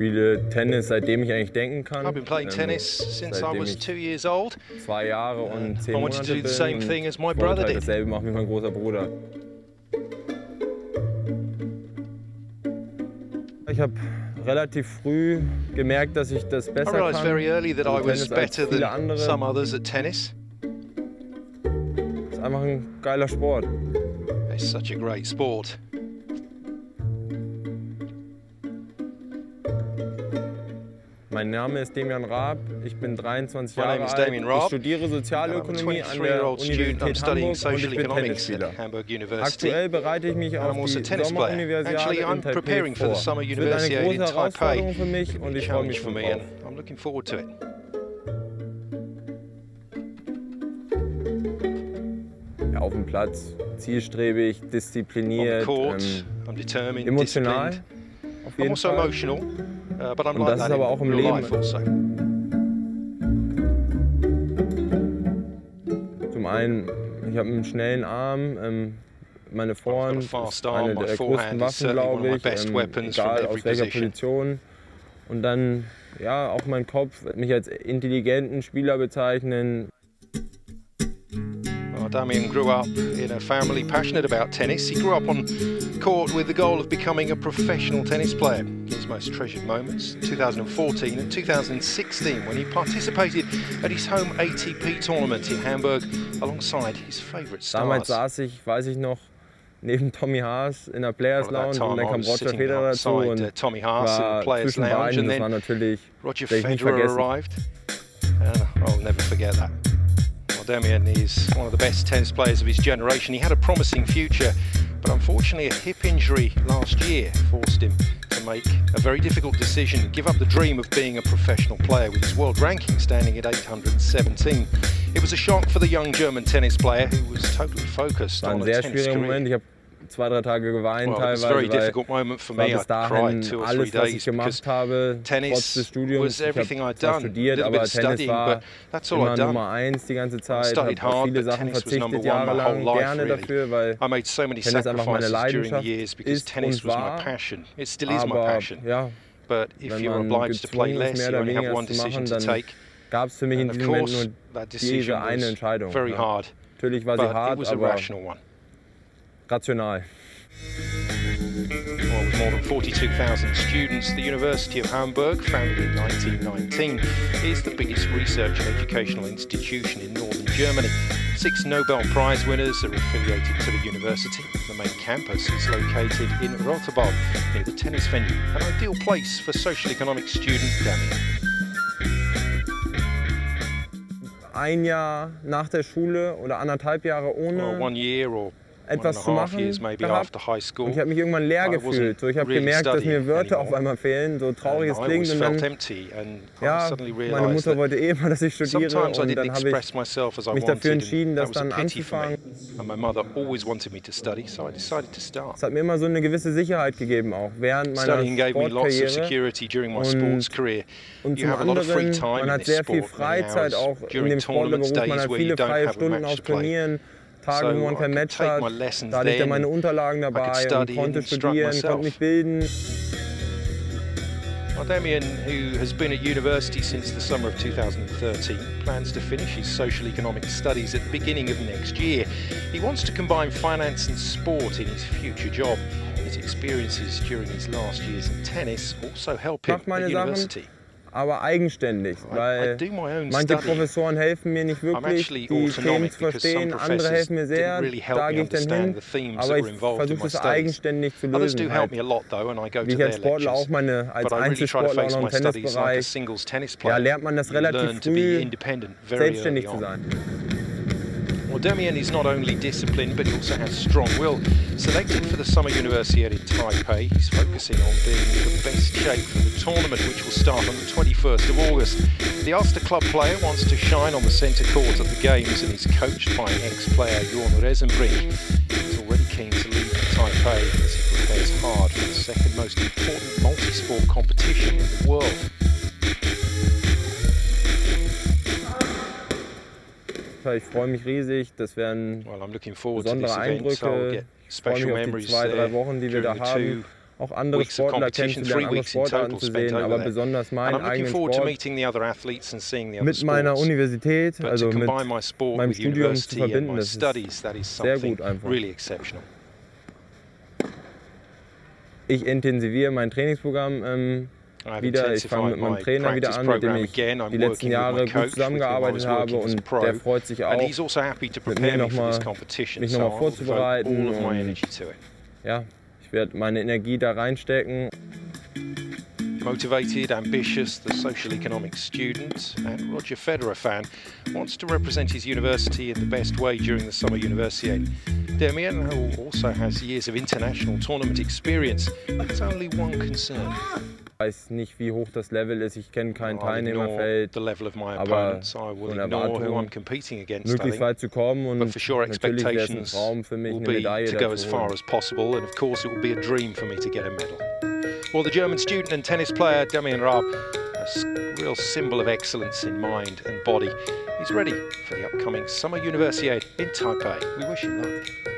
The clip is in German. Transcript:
spiele Tennis, seitdem ich eigentlich denken kann. I've been playing Ähm, tennis since I was two years old. zwei Jahre und zehn I wanted Monate to do the same thing as my ich wollte brother did. dasselbe machen wie mein großer Bruder. Ich habe relativ früh gemerkt, dass ich das I besser realised kann. very early that I Also was Tennis als better than andere. some others at tennis. Es ist einfach ein geiler Sport. It's such a great sport. Mein Name ist Demian Raab, ich bin 23 My Jahre alt. Ich studiere Sozialökonomie an der 23-year-old student. I'm Universität Hamburg und ich bin Tennisspieler. Aktuell bereite ich mich auf also die. Sommeruniversiade Actually, I'm in Taipei vor. Es wird eine große. Herausforderung für mich und ich freue mich schon drauf. I'm looking forward to it. Ja, auf dem Platz, zielstrebig, diszipliniert, court, ähm, emotional. Auf I'm jeden also Fall. emotional, Und like das ist aber auch im Leben. Zum einen, ich habe einen schnellen Arm, ähm, meine Vorhand ist eine der größten Waffen, glaube ich, ähm, egal aus welcher position. Position. Und dann, ja, auch mein Kopf wird mich als intelligenten Spieler bezeichnen. Well, Damien grew up in a family passionate about tennis. He grew up on court with the goal of becoming a professional tennis player. His most treasured moments, 2014 and 2016, when he participated at his home ATP tournament in Hamburg alongside his favourite Damals stars. saß ich, weiß ich noch, neben Tommy Haas in der Players Well, at that Lounge und dann kam Roger Federer dazu und uh, Tommy Haas war the Players zwischen Lounge, beiden. Das war natürlich, Roger werde ich nicht Federer arrived, and I'll never forget that. Damien is one of the best tennis players of his generation. He had a promising future, but unfortunately, a hip injury last year forced him to make a very difficult decision and give up the dream of being a professional player with his world ranking standing at 817. It was a shock for the young German tennis player who was totally focused on a tennis Moment. Zwei, drei Tage geweint Well, teilweise, weil bis dahin alles, was ich gemacht habe, tennis trotz des Studiums. ich habe studiert, aber Tennis war immer. Nummer eins die ganze Zeit. habe auf viele Sachen verzichtet, jahrelang life, gerne dafür, weil I made so many Tennis einfach meine Leidenschaft years because ist tennis und was my war. passion. It still is my aber passion. ja, But if wenn man obliged to play gezwungen ist, mehr you oder weniger zu decision machen, to dann take. gab es für mich in diesem Moment nur diese eine Entscheidung. ja. hard, Natürlich war sie hart, aber rational. Well, with more than 42,000 students, the University of Hamburg, founded in 1919, is the biggest research and educational institution in northern Germany. Six Nobel Prize winners are affiliated to the university. The main campus is located in Rotterdam, near the tennis venue, an ideal place for social economic student Damien. Ein Jahr nach der Schule oder anderthalb Jahre ohne Well, one year or etwas zu machen gehabt. Und ich habe mich irgendwann leer gefühlt. So, ich habe gemerkt, dass mir Wörter auf einmal fehlen, so traurig es klingt. Und dann, ja, meine Mutter wollte eh immer, dass ich studiere. Und dann habe ich mich dafür entschieden, das dann anzufangen. Es hat mir immer so eine gewisse Sicherheit gegeben, auch während meiner Sportkarriere. Und- zum anderen, man hat sehr viel Freizeit auch in dem Sportlerberuf. Man hat viele freie Stunden auf. Turnieren, Tage, So wo man kein Match hat. Da hatte ich dann meine Unterlagen dabei und konnte studieren, konnte mich bilden. Well, Damien, who has been at university since the summer of 2013, plans to finish his social economic studies at the beginning of next year. He wants to combine finance and sport in his future job. His experiences during his last years in tennis also help him at Sachen, university. Aber eigenständig, weil manche. Professoren helfen mir nicht wirklich, die Themen zu verstehen, andere helfen mir sehr, da gehe ich dann hin, aber ich versuche es eigenständig zu lösen. Halt. Wie ich als Sportler auch meine, als Einzelsportler auch noch im Tennisbereich, ja, lernt man das relativ früh, selbstständig zu sein. Damien is not only disciplined, but he also has strong will. Selected for the Summer Universiade in Taipei, he's focusing on being in the best shape for the tournament, which will start on the 21st of August. The Ulster Club player wants to shine on the centre court of the games and is coached by ex-player Jorn Resenbrink. He's already keen to leave Taipei as he prepares hard for the second most important multi-sport competition in the world. Ich freue mich riesig, das werden besondere Eindrücke. Ich freue mich auf die zwei, drei Wochen, die wir da haben. auch andere Sportler kennenzulernen, andere Sportarten zu sehen, aber besonders meinen eigenen Sport mit meiner. Universität, also mit meinem Studium zu verbinden, das ist sehr gut einfach. Ich intensiviere mein Trainingsprogramm ähm, wieder. Ich fange mit meinem Trainer wieder an, mit dem ich die letzten Jahre gut zusammengearbeitet habe und der freut sich auch, also mit mir nochmal- competition, mich nochmal vorzubereiten und- ja, ich werde meine Energie da reinstecken. Motivated, ambitious, the social economic student and Roger Federer fan wants to represent his university in the best way during the Summer Universiade. Demian, who also has years of international tournament experience, has only one concern. Weiß nicht, wie hoch das Level ist. Ich kenne kein I'll ignore Teilnehmerfeld. the level of my aber. I so eine Erwartung, I'm competing against. I möglichst think. weit zu kommen und But for sure, natürlich wäre es ein expectations Traum für mich, will eine be Medaille to go as far as possible, and of course, it will be a dream for me to get a medal. Well, the German student and tennis player Damian Raab, a real symbol of excellence in mind and body, is ready for the upcoming Summer Universiade in Taipei. We wish him luck.